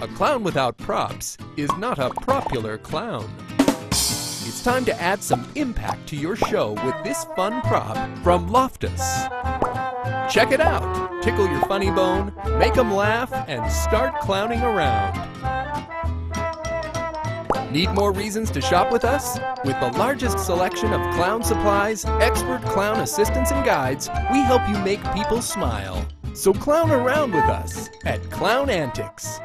A clown without props is not a popular clown. It's time to add some impact to your show with this fun prop from Loftus. Check it out. Tickle your funny bone, make them laugh, and start clowning around. Need more reasons to shop with us? With the largest selection of clown supplies, expert clown assistants and guides, we help you make people smile. So clown around with us at Clown Antics.